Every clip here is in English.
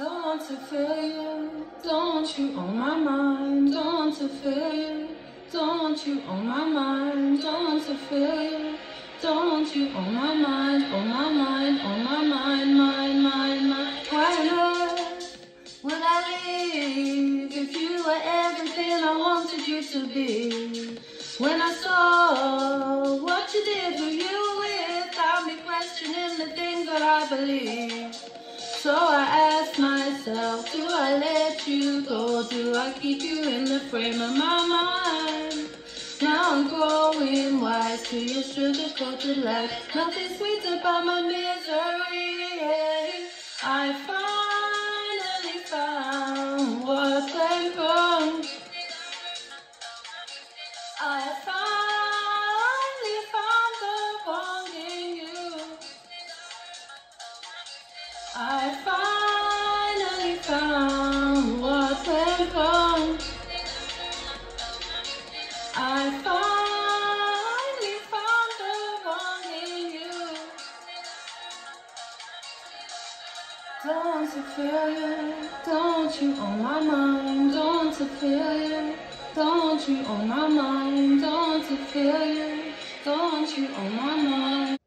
Don't want to feel you, don't you on my mind. Don't want to feel you, don't you on my mind. Don't want to feel you, don't you on my mind, on my mind, on my mind, mind, mind, mind. Why on earth would I leave if you were everything I wanted you to be? When I saw what you did, who you were with, I'll be questioning the things that I believe. So I ask myself, do I let you go? Do I keep you in the frame of my mind? Now I'm growing wise to your sugar-coated life. Nothing sweet about my misery. I finally found what went wrong. I finally found the wrong in you. I finally mind? Don't feel you? Don't you on my mind? Don't feel you? Don't you on my mind?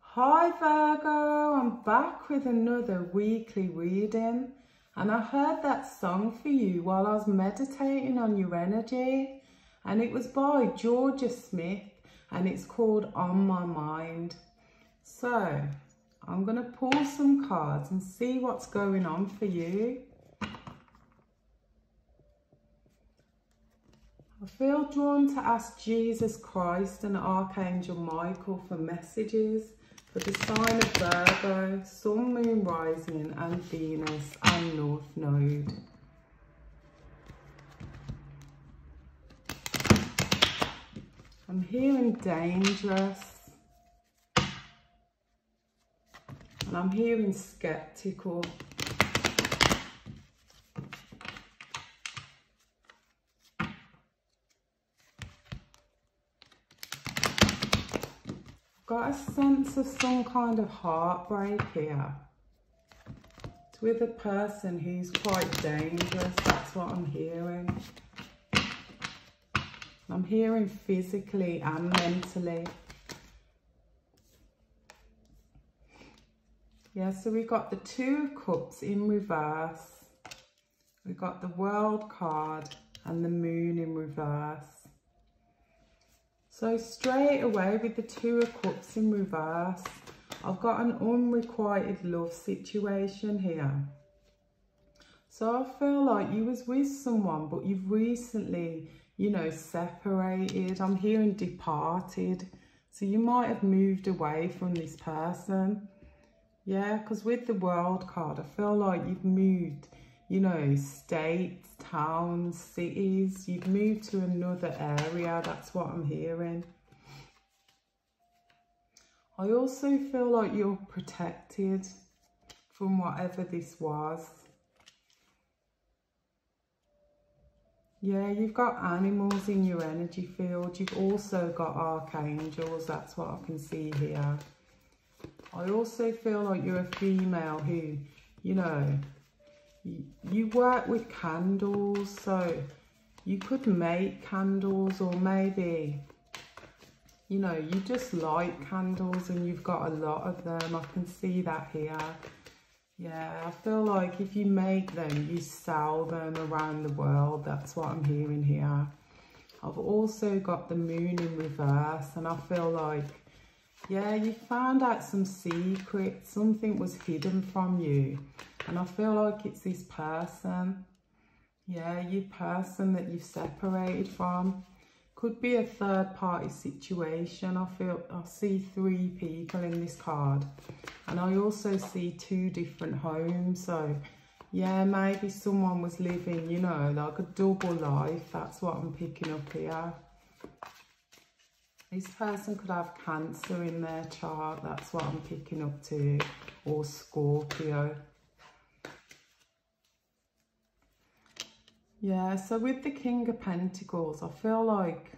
Hi Virgo, I'm back with another weekly reading and I heard that song for you while I was meditating on your energy and it was by Jorja Smith and it's called On My Mind. So I'm going to pull some cards and see what's going on for you. I feel drawn to ask Jesus Christ and Archangel Michael for messages for the sign of Virgo, Sun, Moon, Rising and Venus and North Node. I'm hearing dangerous and I'm hearing skeptical. Got a sense of some kind of heartbreak here. It's with a person who's quite dangerous, that's what I'm hearing. I'm hearing physically and mentally. Yeah, so we've got the Two of Cups in reverse. We've got the World card and the Moon in reverse. So straight away with the Two of Cups in reverse, I've got an unrequited love situation here. So I feel like you was with someone, but you've recently, you know, separated. I'm hearing departed. So you might have moved away from this person. Yeah, because with the world card, I feel like you've moved, you know, states, towns, cities. You've moved to another area. That's what I'm hearing. I also feel like you're protected from whatever this was. Yeah, you've got animals in your energy field. You've also got archangels. That's what I can see here. I also feel like you're a female who, you know, you, work with candles. So you could make candles or maybe, you know, you just like candles and you've got a lot of them. I can see that here. Yeah, I feel like if you make them, you sell them around the world. That's what I'm hearing here. I've also got the moon in reverse and I feel like, yeah, you found out some secret. Something was hidden from you. And I feel like it's this person. Yeah, you person that you've separated from. Could be a third party situation. I feel I see three people in this card. And I also see two different homes. So yeah, maybe someone was living, you know, like a double life. That's what I'm picking up here. This person could have Cancer in their chart. That's what I'm picking up to. Or Scorpio. Yeah, so with the King of Pentacles, I feel like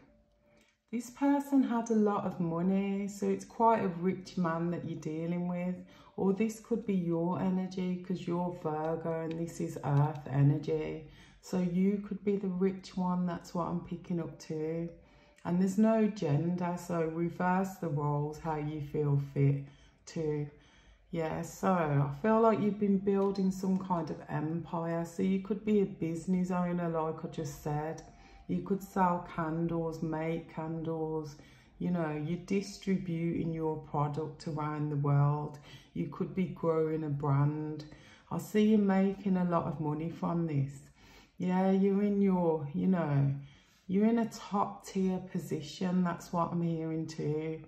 this person had a lot of money, so it's quite a rich man that you're dealing with. or this could be your energy because you're Virgo and this is earth energy. So you could be the rich one, that's what I'm picking up too. And there's no gender, so reverse the roles how you feel fit to. Yeah, so I feel like you've been building some kind of empire. So you could be a business owner, like I just said. You could sell candles, make candles. You know, you're distributing your product around the world. You could be growing a brand. I see you making a lot of money from this. Yeah, you're in your, you know, you're in a top tier position. That's what I'm hearing too.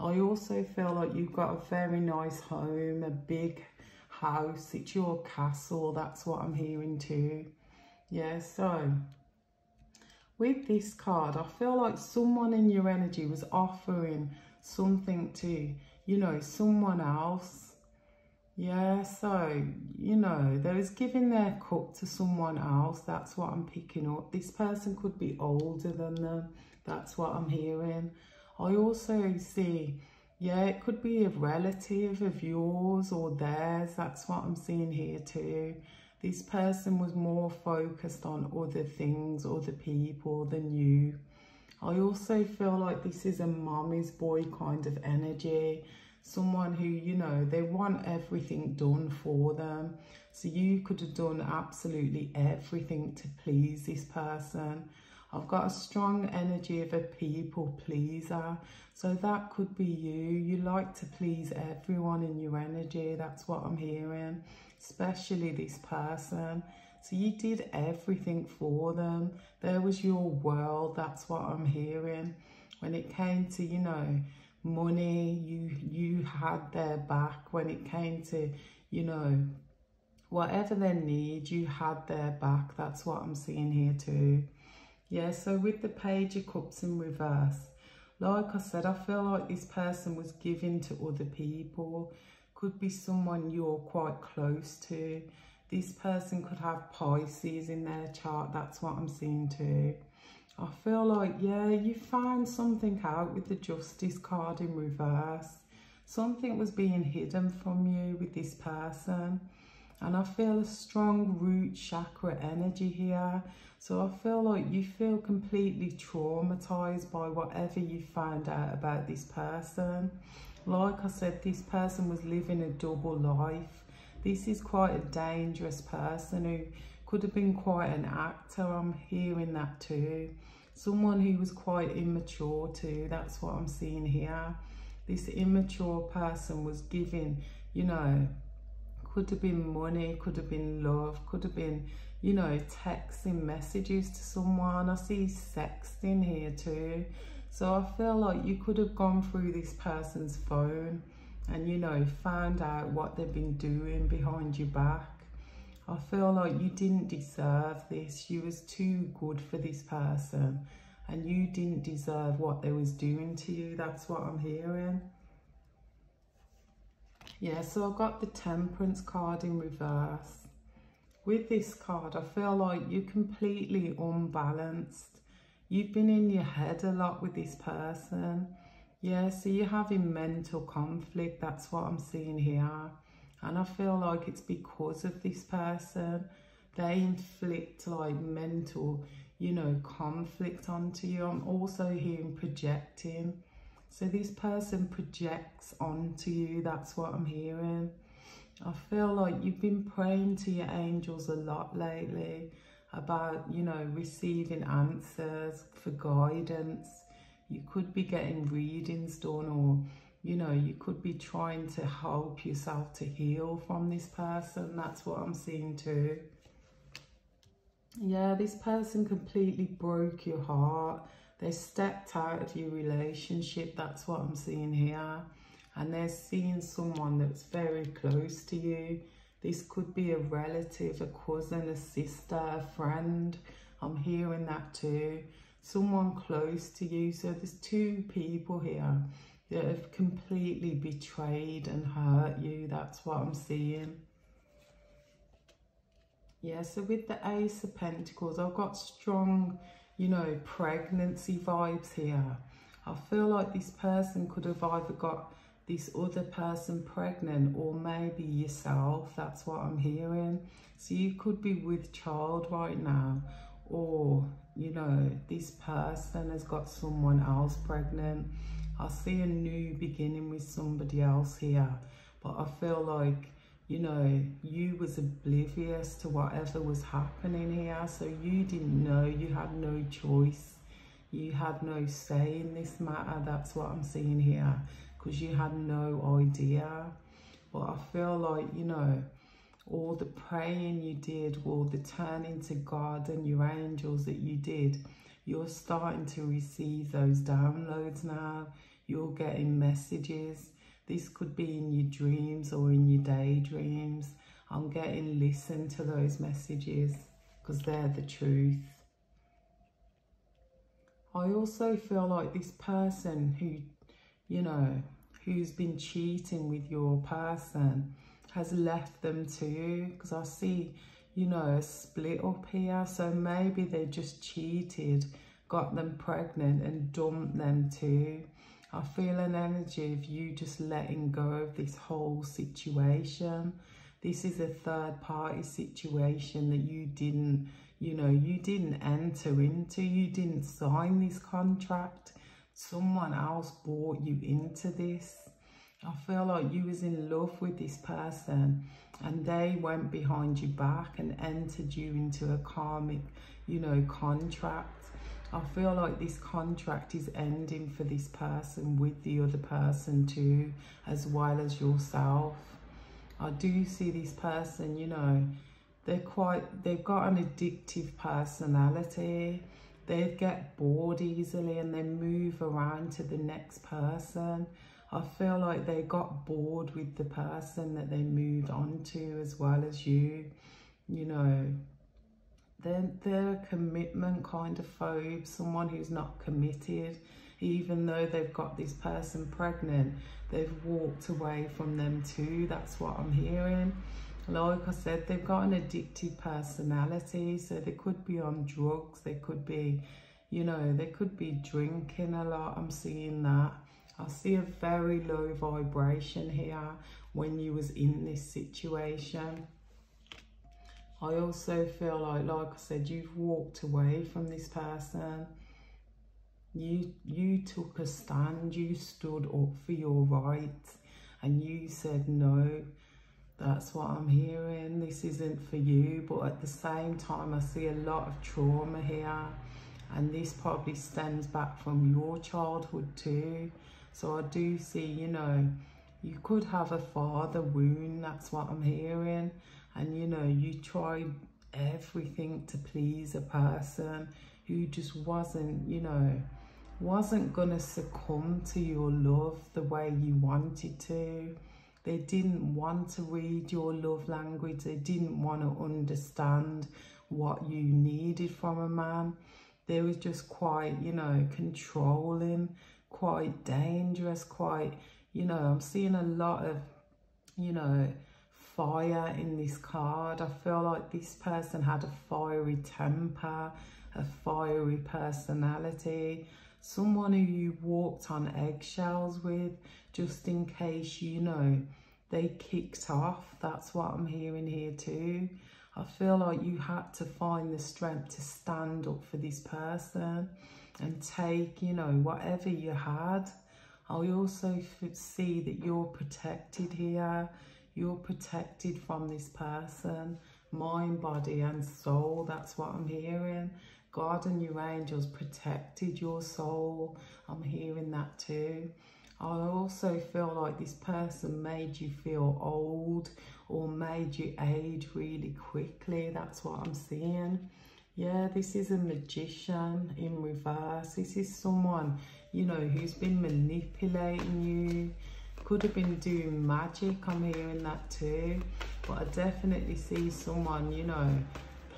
I also feel like you've got a very nice home, a big house. It's your castle. That's what I'm hearing too. Yeah, so with this card, I feel like someone in your energy was offering something to, you know, someone else yeah, so, you know, they was giving their cup to someone else. That's what I'm picking up. This person could be older than them. That's what I'm hearing. I also see, yeah, it could be a relative of yours or theirs. That's what I'm seeing here too. This person was more focused on other things, other people than you. I also feel like this is a mommy's boy kind of energy someone who, you know, they want everything done for them. So you could have done absolutely everything to please this person. I've got a strong energy of a people pleaser. So that could be you. You like to please everyone in your energy. That's what I'm hearing, especially this person. So you did everything for them. There was your world. That's what I'm hearing. When it came to, you know, money you you had their back when it came to you know whatever they need you had their back that's what i'm seeing here too yeah so with the page of cups in reverse like i said i feel like this person was giving to other people could be someone you're quite close to this person could have pisces in their chart that's what i'm seeing too I feel like, yeah, you found something out with the Justice card in reverse. Something was being hidden from you with this person. And I feel a strong root chakra energy here. So I feel like you feel completely traumatized by whatever you found out about this person. Like I said, this person was living a double life. This is quite a dangerous person who could have been quite an actor. I'm hearing that too someone who was quite immature too. That's what I'm seeing here. This immature person was giving, you know, could have been money, could have been love, could have been, you know, texting messages to someone. I see sexting here too. So I feel like you could have gone through this person's phone and, you know, found out what they've been doing behind your back. I feel like you didn't deserve this. You was too good for this person and you didn't deserve what they was doing to you. That's what I'm hearing. Yeah, so I've got the Temperance card in reverse. With this card, I feel like you're completely unbalanced. You've been in your head a lot with this person. Yeah, so you're having mental conflict. That's what I'm seeing here. And I feel like it's because of this person. They inflict like mental, you know, conflict onto you. I'm also hearing projecting. So this person projects onto you. That's what I'm hearing. I feel like you've been praying to your angels a lot lately about, you know, receiving answers for guidance. You could be getting readings done or you know, you could be trying to help yourself to heal from this person. That's what I'm seeing too. Yeah, this person completely broke your heart. They stepped out of your relationship. That's what I'm seeing here. And they're seeing someone that's very close to you. This could be a relative, a cousin, a sister, a friend. I'm hearing that too. Someone close to you. So there's two people here that have completely betrayed and hurt you. That's what I'm seeing. Yeah, so with the Ace of Pentacles, I've got strong, you know, pregnancy vibes here. I feel like this person could have either got this other person pregnant or maybe yourself. That's what I'm hearing. So you could be with child right now or, you know, this person has got someone else pregnant. I see a new beginning with somebody else here, but I feel like, you know, you was oblivious to whatever was happening here. So you didn't know, you had no choice. You had no say in this matter. That's what I'm seeing here because you had no idea. But I feel like, you know, all the praying you did, all the turning to God and your angels that you did, you're starting to receive those downloads now. You're getting messages. This could be in your dreams or in your daydreams. I'm getting listen to those messages because they're the truth. I also feel like this person who, you know, who's been cheating with your person has left them to you because I see, you know, a split up here. So maybe they just cheated, got them pregnant and dumped them too. I feel an energy of you just letting go of this whole situation. This is a third party situation that you didn't, you know, you didn't enter into. You didn't sign this contract. Someone else brought you into this. I feel like you was in love with this person and they went behind your back and entered you into a karmic, you know, contract. I feel like this contract is ending for this person with the other person too, as well as yourself. I do see this person, you know, they're quite, they've got an addictive personality. They get bored easily and they move around to the next person. I feel like they got bored with the person that they moved on to as well as you. You know, they're, they're a commitment kind of phobe, someone who's not committed. Even though they've got this person pregnant, they've walked away from them too. That's what I'm hearing. Like I said, they've got an addictive personality. So they could be on drugs. They could be, you know, they could be drinking a lot. I'm seeing that. I see a very low vibration here when you was in this situation. I also feel like, like I said, you've walked away from this person. You, you took a stand, you stood up for your rights and you said, no, that's what I'm hearing. This isn't for you. But at the same time, I see a lot of trauma here. And this probably stems back from your childhood too. So I do see, you know, you could have a father wound, that's what I'm hearing. And, you know, you tried everything to please a person who just wasn't, you know, wasn't going to succumb to your love the way you wanted to. They didn't want to read your love language. They didn't want to understand what you needed from a man. They was just quite, you know, controlling quite dangerous, quite, you know, I'm seeing a lot of, you know, fire in this card. I feel like this person had a fiery temper, a fiery personality, someone who you walked on eggshells with just in case, you know, they kicked off. That's what I'm hearing here too. I feel like you had to find the strength to stand up for this person and take, you know, whatever you had. I also see that you're protected here. You're protected from this person, mind, body and soul. That's what I'm hearing. God and your angels protected your soul. I'm hearing that too. I also feel like this person made you feel old or made you age really quickly. That's what I'm seeing. Yeah, this is a magician in reverse. This is someone, you know, who's been manipulating you. Could have been doing magic. I'm hearing that too. But I definitely see someone, you know,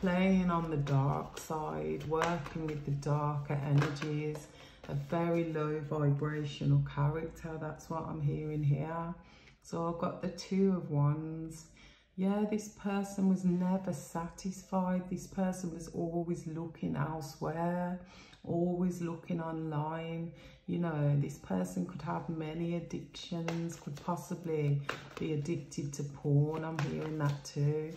playing on the dark side, working with the darker energies, a very low vibrational character. That's what I'm hearing here. So I've got the two of wands yeah, this person was never satisfied. This person was always looking elsewhere, always looking online. You know, this person could have many addictions, could possibly be addicted to porn. I'm hearing that too.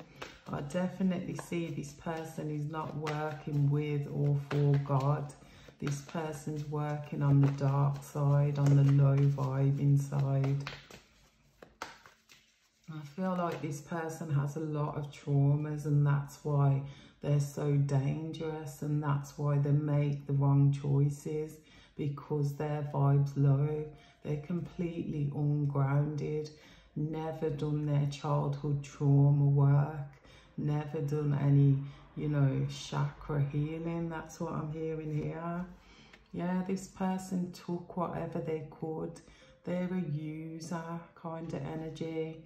I definitely see this person is not working with or for God. This person's working on the dark side, on the low vibe inside. I feel like this person has a lot of traumas and that's why they're so dangerous and that's why they make the wrong choices because their vibe's low. They're completely ungrounded, never done their childhood trauma work, never done any, you know, chakra healing. That's what I'm hearing here. Yeah, this person took whatever they could. They're a user kind of energy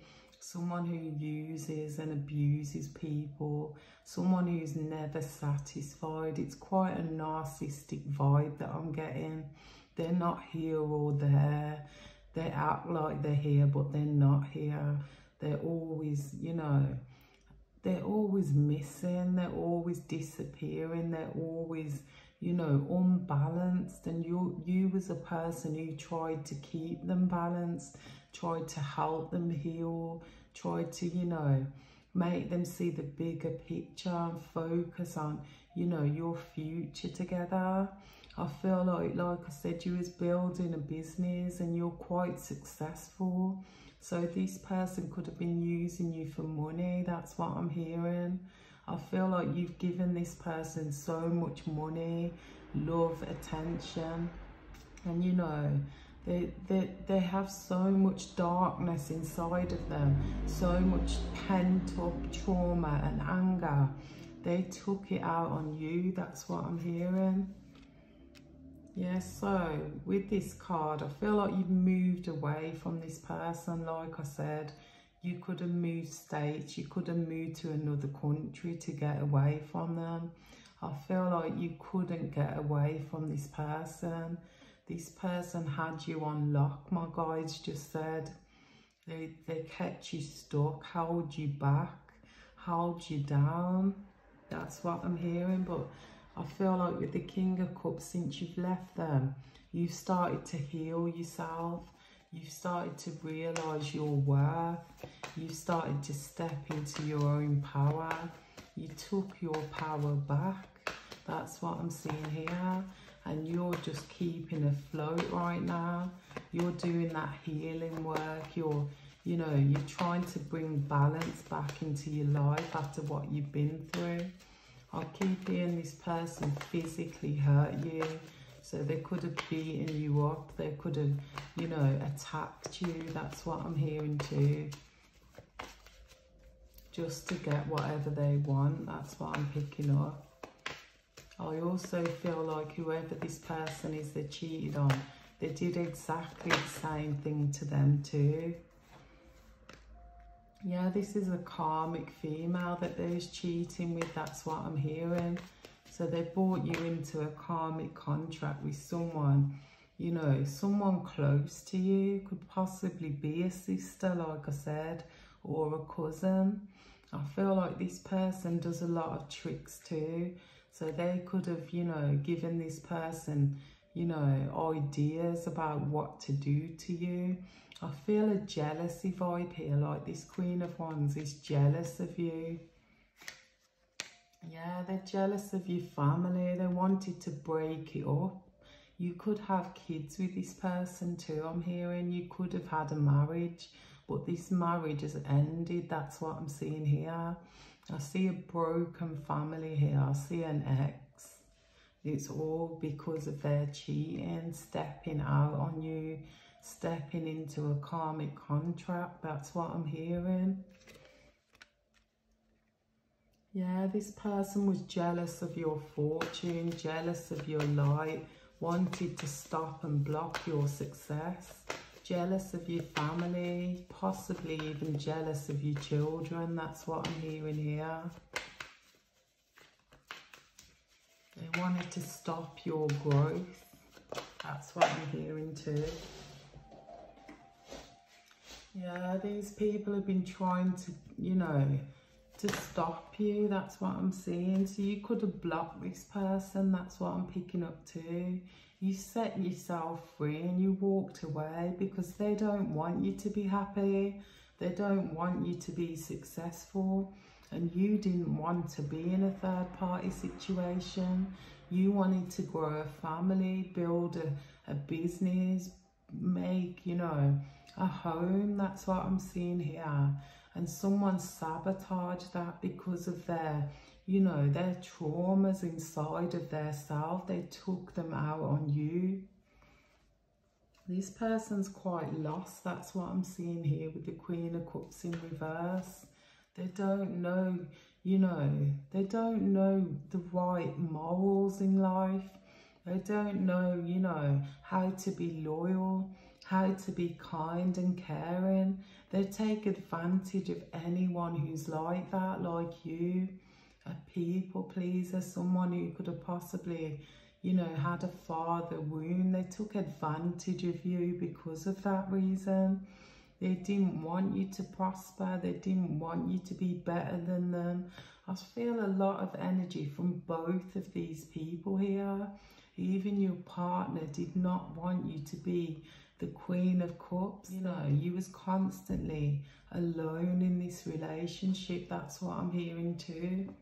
someone who uses and abuses people, someone who's never satisfied. It's quite a narcissistic vibe that I'm getting. They're not here or there. They act like they're here, but they're not here. They're always, you know, they're always missing. They're always disappearing. They're always, you know, unbalanced. And you, you as a person who tried to keep them balanced, tried to help them heal, tried to, you know, make them see the bigger picture and focus on, you know, your future together. I feel like, like I said, you was building a business and you're quite successful. So this person could have been using you for money. That's what I'm hearing. I feel like you've given this person so much money, love, attention. And you know, they, they, they have so much darkness inside of them, so much pent up trauma and anger. They took it out on you, that's what I'm hearing. Yeah, so with this card, I feel like you've moved away from this person, like I said. You could have moved states, you could have moved to another country to get away from them. I feel like you couldn't get away from this person this person had you on lock, my guides just said. They, they kept you stuck, held you back, held you down. That's what I'm hearing. But I feel like with the King of Cups, since you've left them, you've started to heal yourself. You've started to realise your worth. You've started to step into your own power. You took your power back. That's what I'm seeing here and you're just keeping afloat right now. You're doing that healing work. You're, you know, you're trying to bring balance back into your life after what you've been through. I keep hearing this person physically hurt you. So they could have beaten you up. They could have, you know, attacked you. That's what I'm hearing too. Just to get whatever they want. That's what I'm picking up. I also feel like whoever this person is that cheated on, they did exactly the same thing to them too. Yeah, this is a karmic female that there's cheating with, that's what I'm hearing. So they brought you into a karmic contract with someone, you know, someone close to you, could possibly be a sister, like I said, or a cousin. I feel like this person does a lot of tricks too. So they could have, you know, given this person, you know, ideas about what to do to you. I feel a jealousy vibe here, like this Queen of Wands is jealous of you. Yeah, they're jealous of your family. They wanted to break it up. You could have kids with this person too, I'm hearing. You could have had a marriage, but this marriage has ended. That's what I'm seeing here. I see a broken family here. I see an ex. It's all because of their cheating, stepping out on you, stepping into a karmic contract. That's what I'm hearing. Yeah, this person was jealous of your fortune, jealous of your light, wanted to stop and block your success jealous of your family, possibly even jealous of your children. That's what I'm hearing here. They wanted to stop your growth. That's what I'm hearing too. Yeah, these people have been trying to, you know, to stop you. That's what I'm seeing. So you could have blocked this person. That's what I'm picking up too. You set yourself free and you walked away because they don't want you to be happy. They don't want you to be successful. And you didn't want to be in a third party situation. You wanted to grow a family, build a, a business, make, you know, a home. That's what I'm seeing here. And someone sabotaged that because of their, you know, their traumas inside of their self. They took them out on you. This person's quite lost. That's what I'm seeing here with the Queen of Cups in reverse. They don't know, you know, they don't know the right morals in life. They don't know, you know, how to be loyal how to be kind and caring. They take advantage of anyone who's like that, like you, a people pleaser, someone who could have possibly, you know, had a father wound. They took advantage of you because of that reason. They didn't want you to prosper. They didn't want you to be better than them. I feel a lot of energy from both of these people here. Even your partner did not want you to be the Queen of Cups. You know, you was constantly alone in this relationship. That's what I'm hearing too.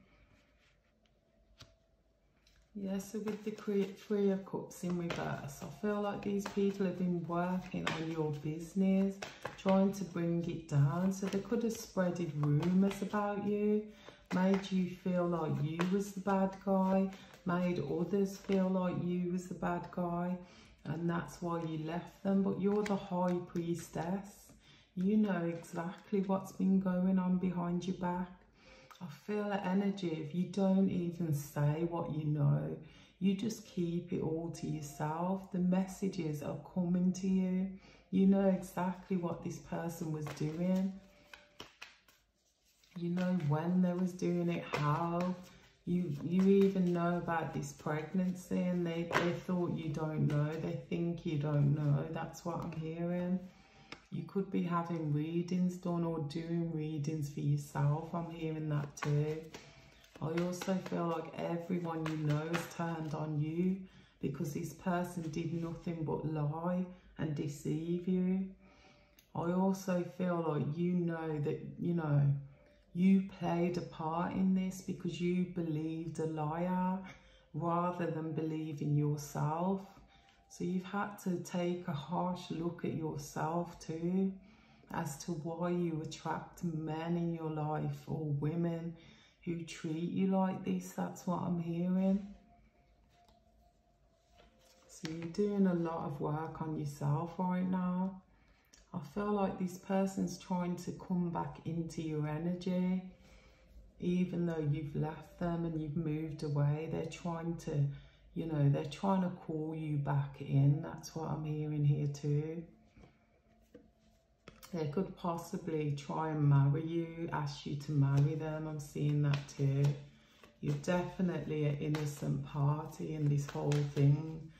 Yeah, so with the Three of Cups in reverse, I feel like these people have been working on your business, trying to bring it down. So they could have spreaded rumours about you, made you feel like you was the bad guy, made others feel like you was the bad guy and that's why you left them. But you're the high priestess. You know exactly what's been going on behind your back. I feel the energy if you don't even say what you know. You just keep it all to yourself. The messages are coming to you. You know exactly what this person was doing. You know when they was doing it, how, you you even know about this pregnancy and they, they thought you don't know. They think you don't know. That's what I'm hearing. You could be having readings done or doing readings for yourself. I'm hearing that too. I also feel like everyone you know has turned on you because this person did nothing but lie and deceive you. I also feel like you know that, you know, you played a part in this because you believed a liar rather than believe in yourself. So you've had to take a harsh look at yourself too as to why you attract men in your life or women who treat you like this. That's what I'm hearing. So you're doing a lot of work on yourself right now. I feel like this person's trying to come back into your energy. Even though you've left them and you've moved away, they're trying to, you know, they're trying to call you back in. That's what I'm hearing here too. They could possibly try and marry you, ask you to marry them. I'm seeing that too. You're definitely an innocent party in this whole thing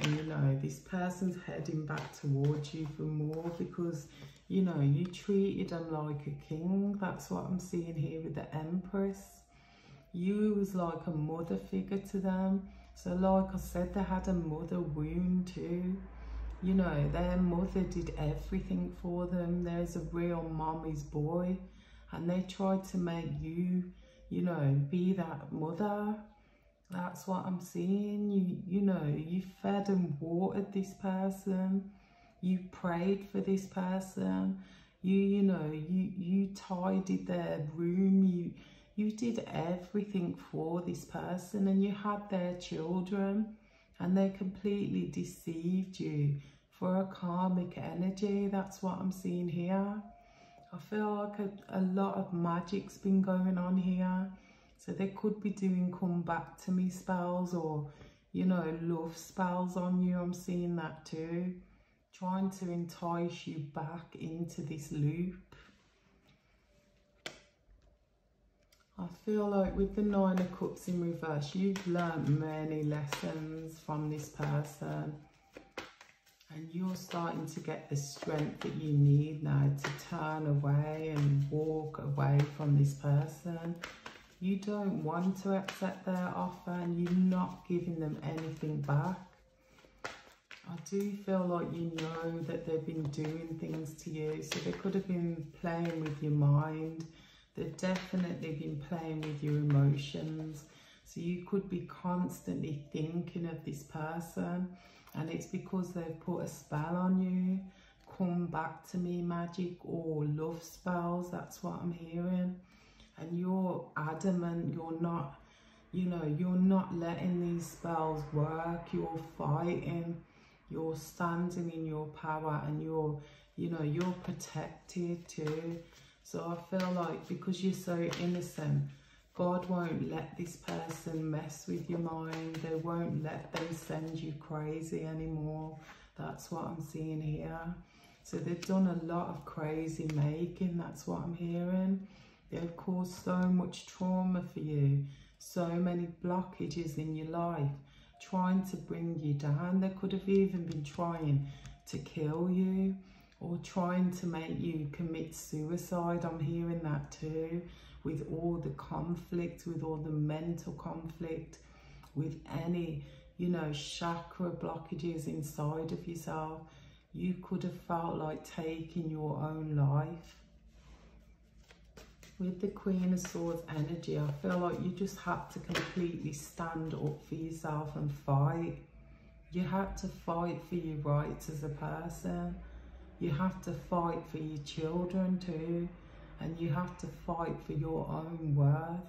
and you know this person's heading back towards you for more because you know you treated them like a king that's what i'm seeing here with the empress you was like a mother figure to them so like i said they had a mother wound too you know their mother did everything for them there's a real mommy's boy and they tried to make you you know be that mother that's what I'm seeing. You, you know, you fed and watered this person. You prayed for this person. You, you know, you, you tidied their room. You, you did everything for this person and you had their children and they completely deceived you for a karmic energy. That's what I'm seeing here. I feel like a, a lot of magic's been going on here so they could be doing come back to me spells or, you know, love spells on you. I'm seeing that too. Trying to entice you back into this loop. I feel like with the Nine of Cups in reverse, you've learned many lessons from this person. And you're starting to get the strength that you need now to turn away and walk away from this person. You don't want to accept their offer and you're not giving them anything back. I do feel like you know that they've been doing things to you. So they could have been playing with your mind. They've definitely been playing with your emotions. So you could be constantly thinking of this person and it's because they've put a spell on you. Come back to me magic or love spells, that's what I'm hearing. And you're adamant, you're not, you know, you're not letting these spells work, you're fighting, you're standing in your power and you're, you know, you're protected too. So I feel like because you're so innocent, God won't let this person mess with your mind. They won't let them send you crazy anymore. That's what I'm seeing here. So they've done a lot of crazy making. That's what I'm hearing. They've caused so much trauma for you. So many blockages in your life. Trying to bring you down. They could have even been trying to kill you. Or trying to make you commit suicide. I'm hearing that too with all the conflict, with all the mental conflict, with any, you know, chakra blockages inside of yourself, you could have felt like taking your own life. With the Queen of Swords energy, I feel like you just had to completely stand up for yourself and fight. You had to fight for your rights as a person. You have to fight for your children too and you have to fight for your own worth.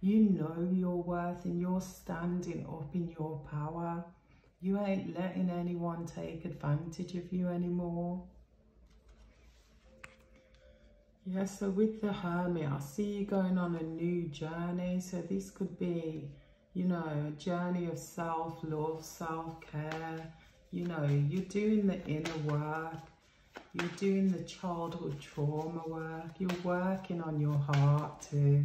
You know your worth and you're standing up in your power. You ain't letting anyone take advantage of you anymore. Yeah, so with the Hermit, I see you going on a new journey. So this could be, you know, a journey of self-love, self-care. You know, you're doing the inner work you're doing the childhood trauma work. You're working on your heart too.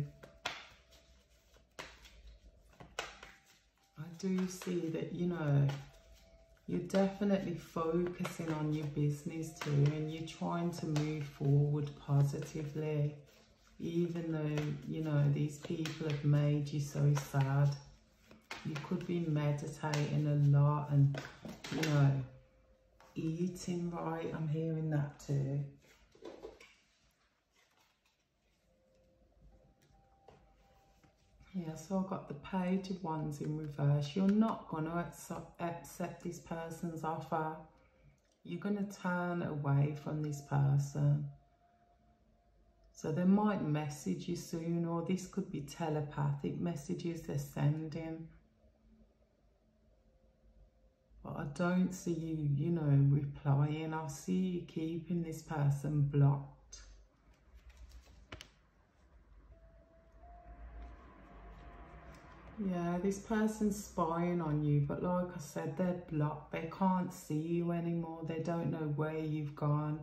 I do see that, you know, you're definitely focusing on your business too and you're trying to move forward positively even though, you know, these people have made you so sad. You could be meditating a lot and, know, eating right. I'm hearing that too. Yeah, so I've got the page of wands in reverse. You're not going to accept this person's offer. You're going to turn away from this person. So they might message you soon or this could be telepathic messages they're sending. But I don't see you, you know, replying. I see you keeping this person blocked. Yeah, this person's spying on you, but like I said, they're blocked. They can't see you anymore. They don't know where you've gone.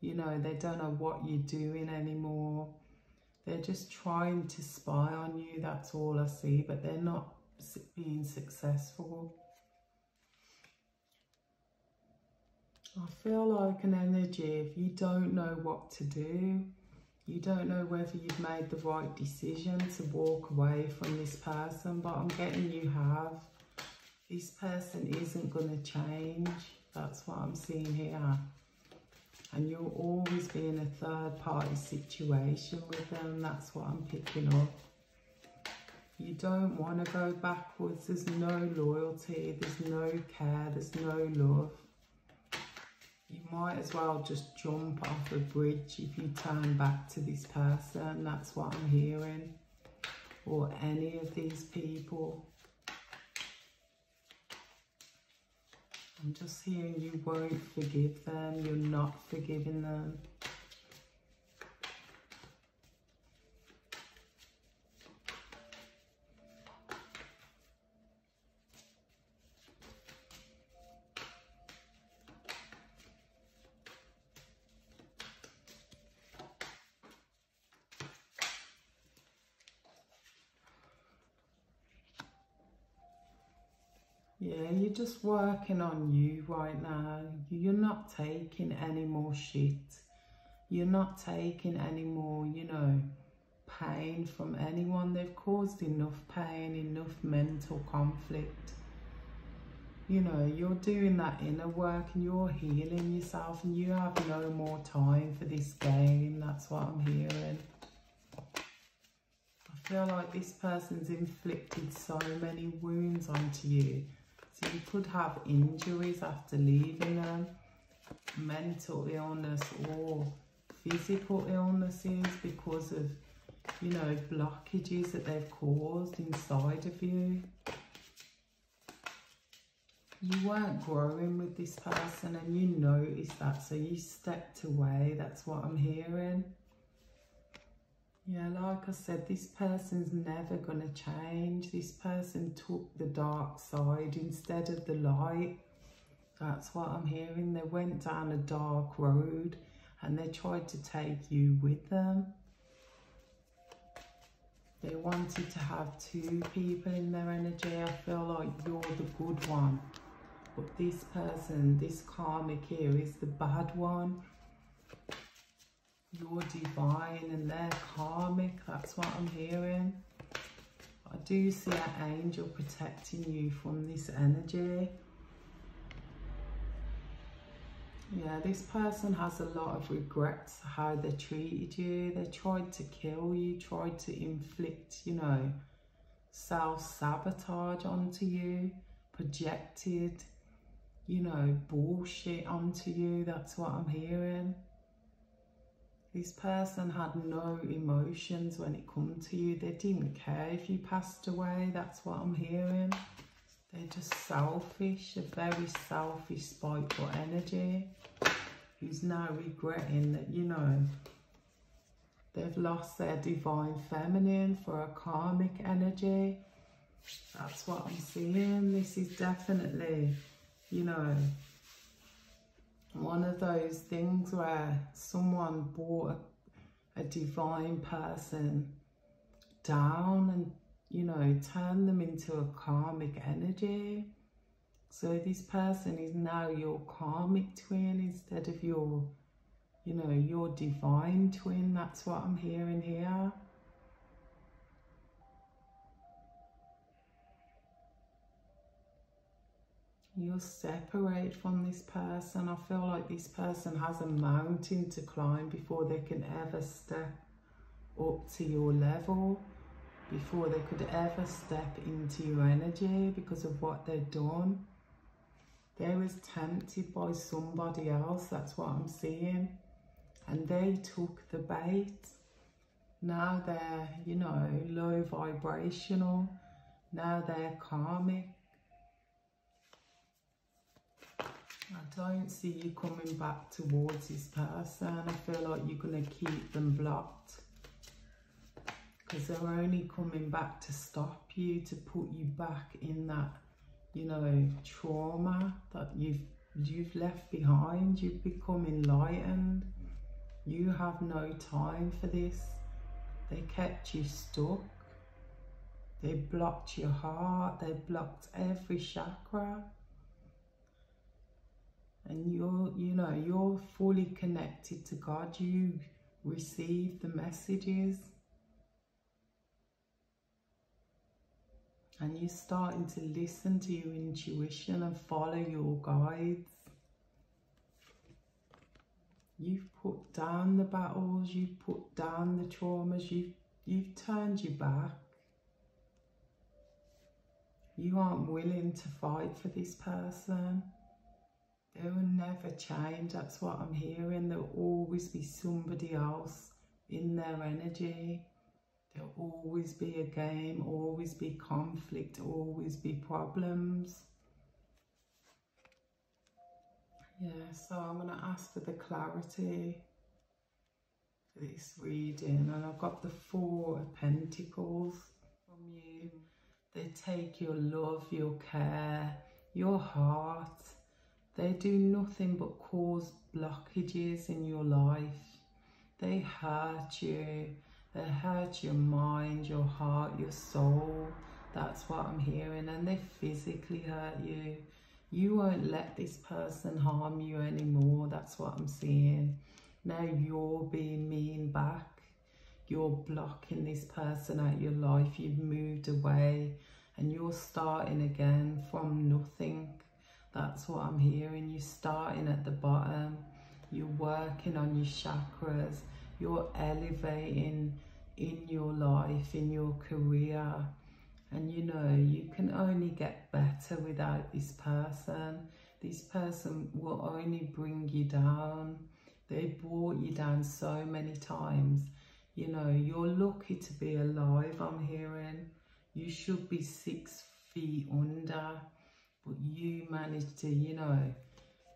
You know, they don't know what you're doing anymore. They're just trying to spy on you. That's all I see, but they're not being successful. I feel like an energy, if you don't know what to do, you don't know whether you've made the right decision to walk away from this person, but I'm getting you have. This person isn't going to change. That's what I'm seeing here. And you'll always be in a third party situation with them. That's what I'm picking up. You don't want to go backwards. There's no loyalty. There's no care. There's no love you might as well just jump off a bridge if you turn back to this person. That's what I'm hearing. Or any of these people. I'm just hearing you won't forgive them. You're not forgiving them. Just working on you right now. You're not taking any more shit. You're not taking any more, you know, pain from anyone. They've caused enough pain, enough mental conflict. You know, you're doing that inner work and you're healing yourself and you have no more time for this game. That's what I'm hearing. I feel like this person's inflicted so many wounds onto you. So you could have injuries after leaving them, mental illness or physical illnesses because of, you know, blockages that they've caused inside of you. You weren't growing with this person and you noticed that, so you stepped away. That's what I'm hearing. Yeah, like I said, this person's never going to change. This person took the dark side instead of the light. That's what I'm hearing. They went down a dark road and they tried to take you with them. They wanted to have two people in their energy. I feel like you're the good one. But this person, this karmic here, is the bad one. You're divine and they're karmic. That's what I'm hearing. I do see an angel protecting you from this energy. Yeah, this person has a lot of regrets how they treated you. They tried to kill you, tried to inflict, you know, self-sabotage onto you, projected, you know, bullshit onto you. That's what I'm hearing. This person had no emotions when it come to you. They didn't care if you passed away. That's what I'm hearing. They're just selfish, a very selfish, spiteful energy who's now regretting that, you know, they've lost their divine feminine for a karmic energy. That's what I'm seeing. This is definitely, you know, one of those things where someone brought a, a divine person down and you know, turn them into a karmic energy. So this person is now your karmic twin instead of your, you know, your divine twin. That's what I'm hearing here. You're separate from this person. I feel like this person has a mountain to climb before they can ever step up to your level before they could ever step into your energy because of what they've done. They was tempted by somebody else, that's what I'm seeing. And they took the bait. Now they're, you know, low vibrational. Now they're karmic. I don't see you coming back towards this person. I feel like you're going to keep them blocked because they're only coming back to stop you, to put you back in that, you know, trauma that you've you've left behind. You've become enlightened. You have no time for this. They kept you stuck. They blocked your heart. They blocked every chakra. And you're, you know, you're fully connected to God. You receive the messages and you're starting to listen to your intuition and follow your guides. You've put down the battles, you've put down the traumas, you've, you've turned your back. You aren't willing to fight for this person. They will never change, that's what I'm hearing. There'll always be somebody else in their energy. There'll always be a game, always be conflict, always be problems. Yeah, so I'm going to ask for the clarity for this reading. And I've got the Four of Pentacles from you. They take your love, your care, your heart. They do nothing but cause blockages in your life. They hurt you. They hurt your mind, your heart, your soul. That's what I'm hearing. And they physically hurt you. You won't let this person harm you anymore. That's what I'm seeing. Now you're being mean back. You're blocking this person out your life. You've moved away and you're starting again from nothing. That's what I'm hearing. You're starting at the bottom. You're working on your chakras. You're elevating in your life, in your career. And you know, you can only get better without this person. This person will only bring you down. They brought you down so many times. You know, you're lucky to be alive, I'm hearing. You should be six feet under, but you managed to, you know,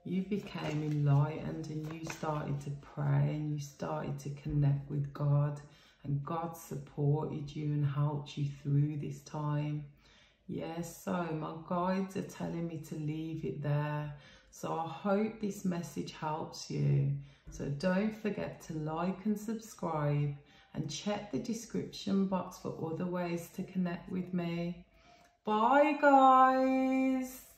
you became enlightened and you started to pray and you started to connect with God and God supported you and helped you through this time. Yes, so my guides are telling me to leave it there. So I hope this message helps you. So don't forget to like and subscribe and check the description box for other ways to connect with me. Bye guys.